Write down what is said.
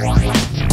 Thank